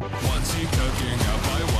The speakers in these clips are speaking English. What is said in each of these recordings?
Once you cooking up, I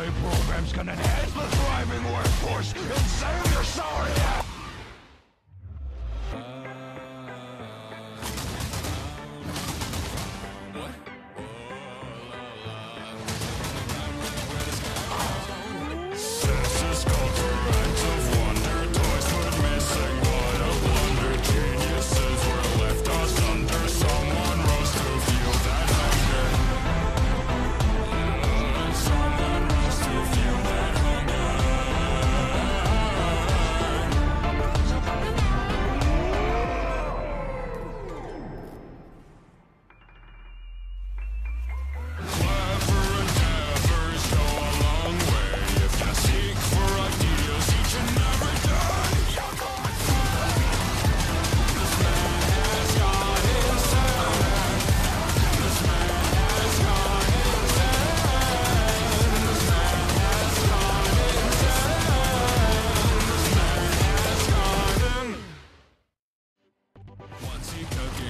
AI programs can enhance the thriving workforce and save cookie.